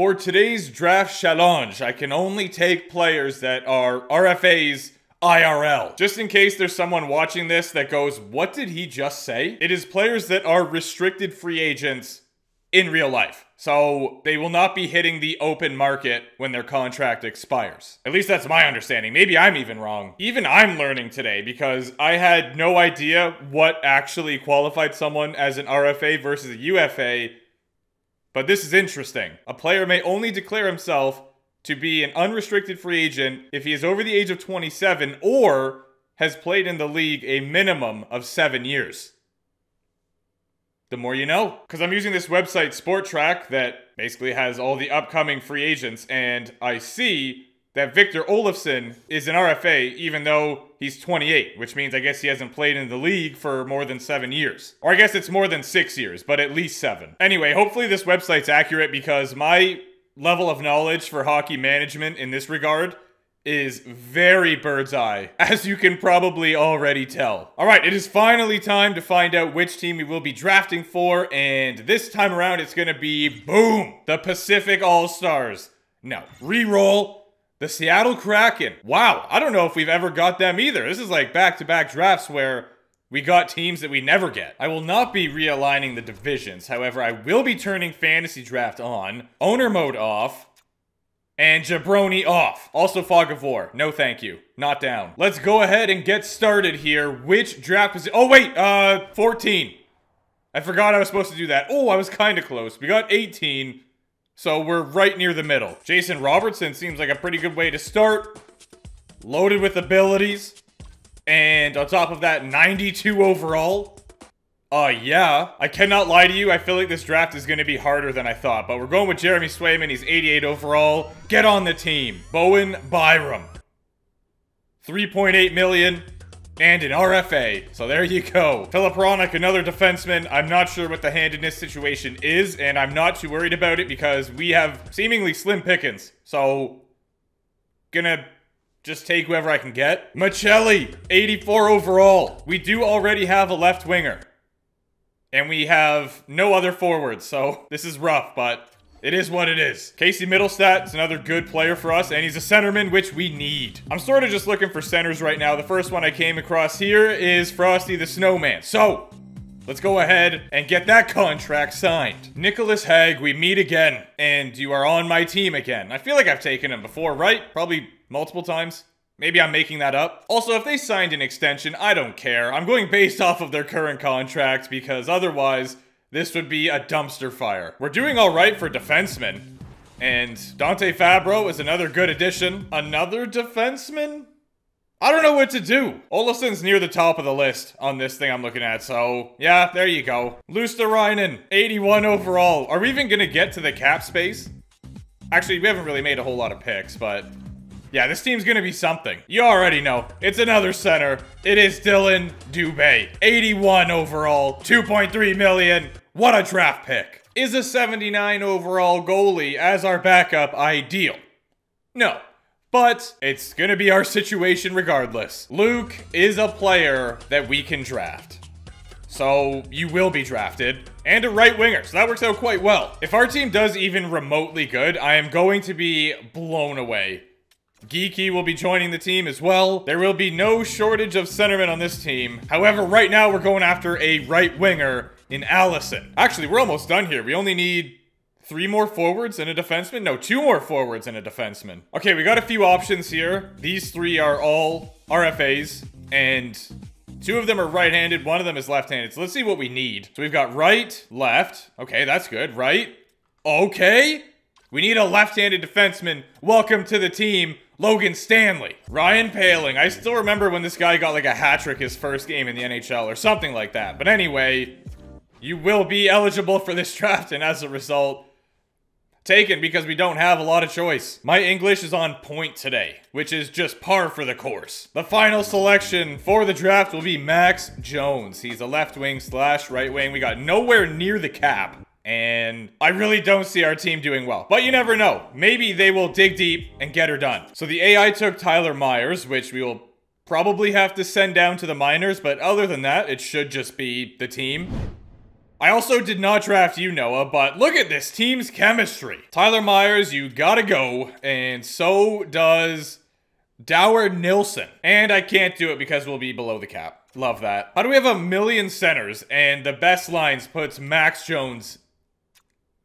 For today's draft challenge, I can only take players that are RFAs IRL. Just in case there's someone watching this that goes, what did he just say? It is players that are restricted free agents in real life. So they will not be hitting the open market when their contract expires. At least that's my understanding. Maybe I'm even wrong. Even I'm learning today because I had no idea what actually qualified someone as an RFA versus a UFA. But this is interesting. A player may only declare himself to be an unrestricted free agent if he is over the age of 27 or has played in the league a minimum of seven years the more you know. Because I'm using this website, Spotrac, that basically has all the upcoming free agents, and I see that Victor Olofsson is an RFA, even though he's 28, which means I guess he hasn't played in the league for more than seven years. Or I guess it's more than six years, but at least seven. Anyway, hopefully this website's accurate because my level of knowledge for hockey management in this regard is very bird's eye, as you can probably already tell. All right, it is finally time to find out which team we will be drafting for, and this time around it's gonna be, boom, the Pacific All-Stars. No, re-roll, the Seattle Kraken. Wow, I don't know if we've ever got them either. This is like back-to-back -back drafts where we got teams that we never get. I will not be realigning the divisions. However, I will be turning Fantasy Draft on, Owner Mode off, and Jabroni off. Also Fog of War. No thank you. Not down. Let's go ahead and get started here. Which draft it? Oh wait, uh, 14. I forgot I was supposed to do that. Oh, I was kind of close. We got 18, so we're right near the middle. Jason Robertson seems like a pretty good way to start. Loaded with abilities. And on top of that, 92 overall. Uh, yeah. I cannot lie to you. I feel like this draft is going to be harder than I thought. But we're going with Jeremy Swayman. He's 88 overall. Get on the team. Bowen Byram. 3.8 million and an RFA. So there you go. Filip Hronek, another defenseman. I'm not sure what the handedness situation is, and I'm not too worried about it because we have seemingly slim pickings. So, gonna just take whoever I can get. Maccelli, 84 overall. We do already have a left winger. And we have no other forwards, so this is rough, but it is what it is. Casey Mittelstadt is another good player for us, and he's a centerman, which we need. I'm sort of just looking for centers right now. The first one I came across here is Frosty the Snowman. So, let's go ahead and get that contract signed. Nicolas Hague, we meet again, and you are on my team again. I feel like I've taken him before, right? Probably multiple times. Maybe I'm making that up. Also, if they signed an extension, I don't care. I'm going based off of their current contract because otherwise, this would be a dumpster fire. We're doing all right for defensemen. And Dante Fabbro is another good addition. Another defenseman? I don't know what to do. Olofsson's near the top of the list on this thing I'm looking at, so yeah, there you go. Luostarinen, 81 overall. Are we even gonna get to the cap space? Actually, we haven't really made a whole lot of picks, but yeah, this team's gonna be something. You already know. It's another center. It is Dillon Dubé. 81 overall, 2.3 million. What a draft pick. Is a 79 overall goalie as our backup ideal? No. But it's gonna be our situation regardless. Luke is a player that we can draft. So you will be drafted. And a right winger, so that works out quite well. If our team does even remotely good, I am going to be blown away Geekie will be joining the team as well. There will be no shortage of centermen on this team. However, right now we're going after a right winger in Allison. Actually, we're almost done here. We only need three more forwards and a defenseman? No, two more forwards and a defenseman. Okay, we got a few options here. These three are all RFAs, and two of them are right-handed, one of them is left-handed. So let's see what we need. So we've got right, left. Okay, that's good. Right. Okay. We need a left-handed defenseman. Welcome to the team. Logan Stanley. Ryan Poehling. I still remember when this guy got like a hat trick his first game in the NHL or something like that. But anyway, you will be eligible for this draft and as a result, taken because we don't have a lot of choice. My English is on point today, which is just par for the course. The final selection for the draft will be Max Jones. He's a left wing slash right wing. We got nowhere near the cap. And I really don't see our team doing well. But you never know. Maybe they will dig deep and get her done. So the AI took Tyler Myers, which we will probably have to send down to the minors. But other than that, it should just be the team. I also did not draft you, Noah, but look at this team's chemistry. Tyler Myers, you gotta go, and so does Dower Nilsson. And I can't do it because we'll be below the cap. Love that. How do we have a million centers and the best lines puts Max Jones?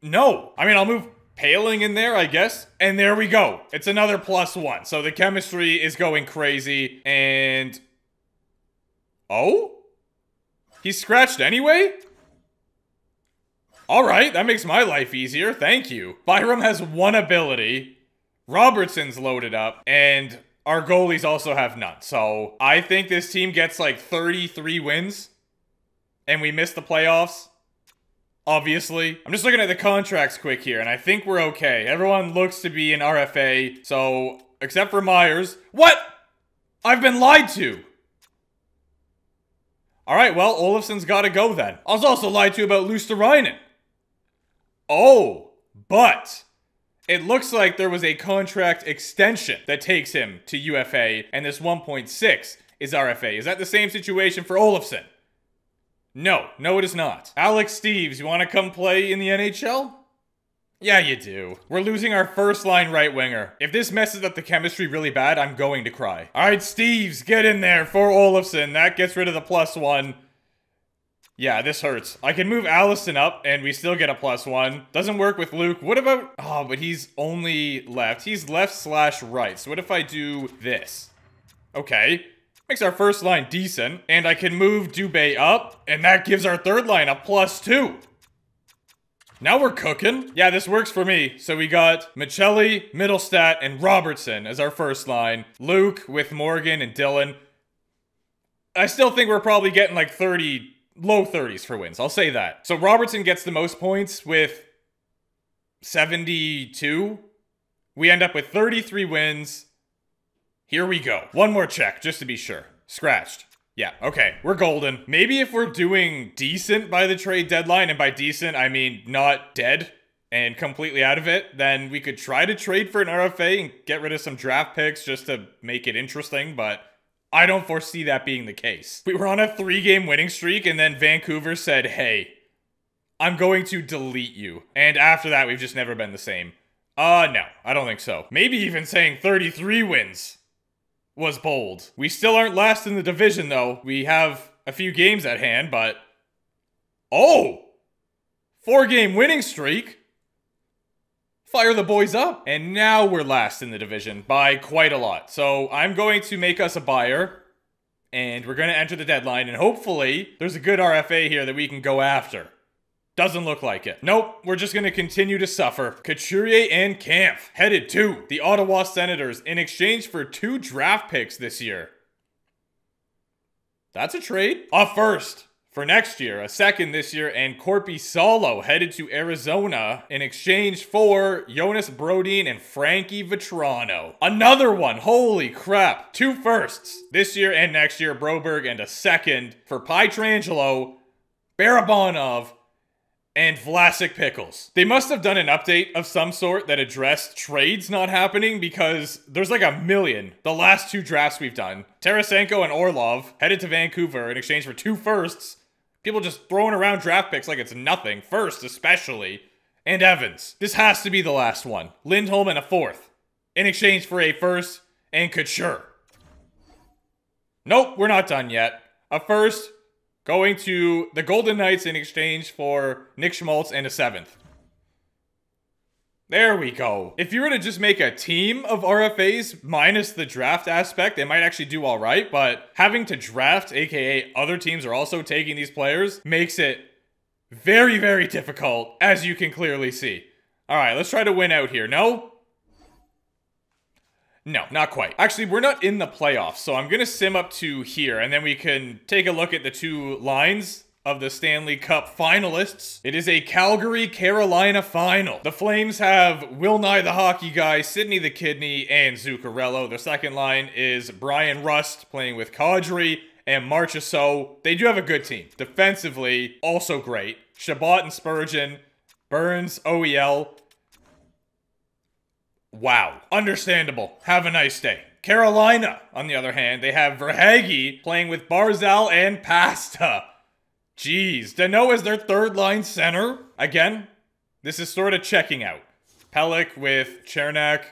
No. I mean, I'll move Poehling in there, I guess. And there we go. It's another plus one. So the chemistry is going crazy. And... Oh? He's scratched anyway? Alright, that makes my life easier. Thank you. Byram has one ability. Robertson's loaded up. And our goalies also have none. So I think this team gets like 33 wins. And we miss the playoffs. Obviously. I'm just looking at the contracts quick here, and I think we're okay. Everyone looks to be an RFA, so except for Myers. What? I've been lied to. Alright, well, Olofsson's gotta go then. I was also lied to about Luostarinen. Oh, but it looks like there was a contract extension that takes him to UFA, and this 1.6 is RFA. Is that the same situation for Olofsson? No, no it is not. Alex Steeves, you want to come play in the NHL? Yeah, you do. We're losing our first line right winger. If this messes up the chemistry really bad, I'm going to cry. All right, Steeves, get in there for Olofsson. That gets rid of the plus one. Yeah, this hurts. I can move Allison up and we still get a plus one. Doesn't work with Luke. What about... Oh, but he's only left. He's left slash right. So what if I do this? Okay. Makes our first line decent. And I can move Dubé up. And that gives our third line a plus two. Now we're cooking. Yeah, this works for me. So we got Maccelli, Mittelstadt, and Robertson as our first line. Luke with Morgan and Dillon. I still think we're probably getting like 30 low 30s for wins. I'll say that. So Robertson gets the most points with 72. We end up with 33 wins. Here we go. One more check, just to be sure. Scratched. Yeah, okay, we're golden. Maybe if we're doing decent by the trade deadline, and by decent, I mean not dead and completely out of it, then we could try to trade for an RFA and get rid of some draft picks just to make it interesting, but I don't foresee that being the case. We were on a three game winning streak, and then Vancouver said, hey, I'm going to delete you. And after that, we've just never been the same. Uh, no, I don't think so. Maybe even saying 33 wins was bold. We still aren't last in the division, though. We have a few games at hand, but. Oh! Four game winning streak? Fire the boys up. And now we're last in the division by quite a lot. So I'm going to make us a buyer. And we're going to enter the deadline. And hopefully there's a good RFA here that we can go after. Doesn't look like it. Nope, we're just going to continue to suffer. Couturier and Kampf headed to the Ottawa Senators in exchange for two draft picks this year. That's a trade. A first for next year, a second this year, and Korpisalo headed to Arizona in exchange for Jonas Brodin and Frankie Vatrano. Another one, holy crap. Two firsts this year and next year, Broberg, and a second for Pietrangelo, Barabanov, and Vlasic Pickles. They must have done an update of some sort that addressed trades not happening because there's like a million. The last two drafts we've done, Tarasenko and Orlov headed to Vancouver in exchange for two firsts People just throwing around draft picks like it's nothing. First, especially. And Evans. This has to be the last one. Lindholm and a fourth. In exchange for a first and Couture. Nope, we're not done yet. A first going to the Golden Knights in exchange for Nick Schmaltz and a seventh. There we go. If you were to just make a team of RFAs minus the draft aspect, they might actually do all right, but having to draft, aka other teams are also taking these players, makes it very, very difficult, as you can clearly see. All right, let's try to win out here. No? No, not quite. Actually, we're not in the playoffs, so I'm going to sim up to here, and then we can take a look at the two lines of the Stanley Cup finalists. It is a Calgary Carolina final. The Flames have Will Nye the hockey guy, Sidney the kidney, and Zuccarello. The second line is Bryan Rust playing with Kadri and Marchessault. They do have a good team. Defensively, also great. Chabot and Spurgeon, Burns, OEL. Wow. Understandable. Have a nice day. Carolina, on the other hand, they have Verhaeghe playing with Barzal and Pasta. Jeez, Dano is their third line center. Again, this is sort of checking out. Pelech with Cernak.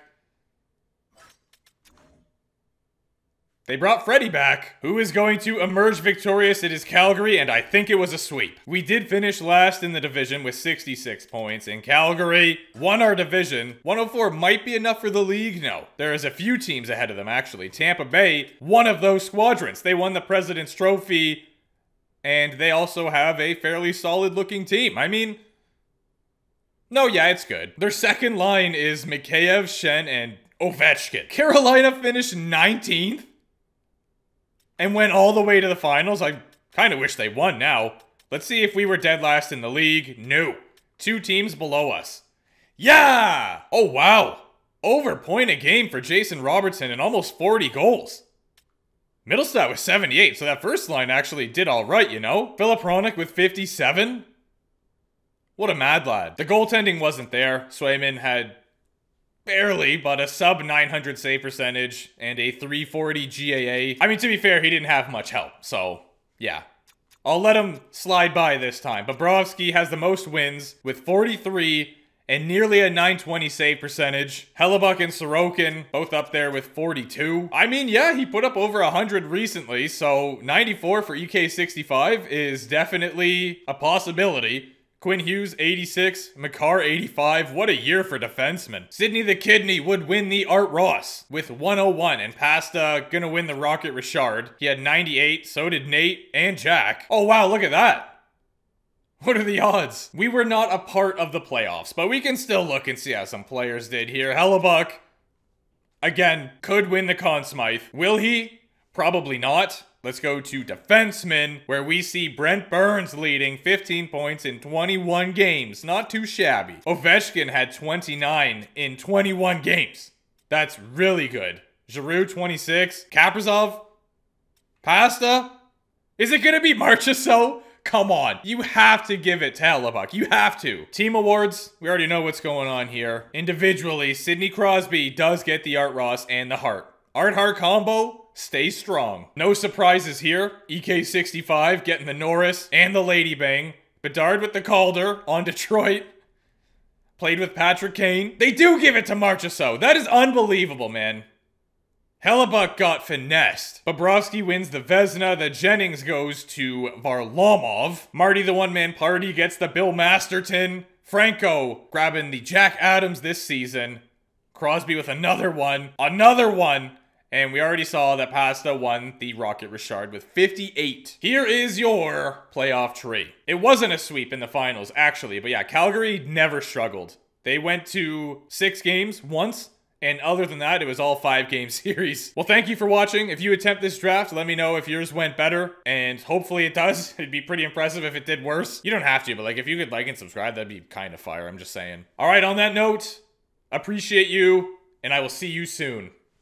They brought Freddy back, who is going to emerge victorious. It is Calgary, and I think it was a sweep. We did finish last in the division with 66 points, and Calgary won our division. 104 might be enough for the league. No, there is a few teams ahead of them, actually. Tampa Bay, one of those squadrons. They won the President's Trophy, and they also have a fairly solid looking team. I mean, no, yeah, it's good. Their second line is Mikheyev, Shen, and Ovechkin. Carolina finished 19th and went all the way to the finals. I kind of wish they won now. Let's see if we were dead last in the league. No. Two teams below us. Yeah! Oh, wow. Over point a game for Jason Robertson and almost 40 goals. Mittelstadt was 78, so that first line actually did all right, you know? Filip Hronek with 57? What a mad lad. The goaltending wasn't there. Swayman had barely, but a sub 900 save percentage and a 340 GAA. I mean, to be fair, he didn't have much help, so yeah. I'll let him slide by this time. but Bobrovsky has the most wins with 43 and nearly a 920 save percentage. Hellebuyck and Sorokin both up there with 42. I mean, yeah, he put up over 100 recently, so 94 for EK65 is definitely a possibility. Quinn Hughes, 86. Makar, 85. What a year for defensemen. Sidney the Kidney would win the Art Ross with 101, and Pasta gonna win the Rocket Richard. He had 98, so did Nate and Jack. Oh wow, look at that. What are the odds? We were not a part of the playoffs, but we can still look and see how some players did here. Hellebuyck, again, could win the Conn Smythe. Will he? Probably not. Let's go to defensemen, where we see Brent Burns leading 15 points in 21 games. Not too shabby. Ovechkin had 29 in 21 games. That's really good. Giroux, 26. Kaprizov? Pasta? Is it gonna be Marchessault? Come on. You have to give it to Hellebuyck. You have to. Team awards, we already know what's going on here. Individually, Sidney Crosby does get the Art Ross and the Hart. Art Hart combo, stay strong. No surprises here. EK65 getting the Norris and the Lady Bang. Bedard with the Calder on Detroit. Played with Patrick Kane. They do give it to Marchessault. That is unbelievable, man. Hellebuyck got finessed. Bobrovsky wins the Vezina. The Jennings goes to Varlamov. Marty the one-man party gets the Bill Masterton. Franco grabbing the Jack Adams this season. Crosby with another one. Another one. And we already saw that Pasta won the Rocket Richard with 58. Here is your playoff tree. It wasn't a sweep in the finals, actually. But yeah, Calgary never struggled. They went to six games once. And other than that, it was all five game series. Well, thank you for watching. If you attempt this draft, let me know if yours went better. And hopefully it does. It'd be pretty impressive if it did worse. You don't have to, but like if you could like and subscribe, that'd be kind of fire. I'm just saying. All right, on that note, appreciate you, and I will see you soon.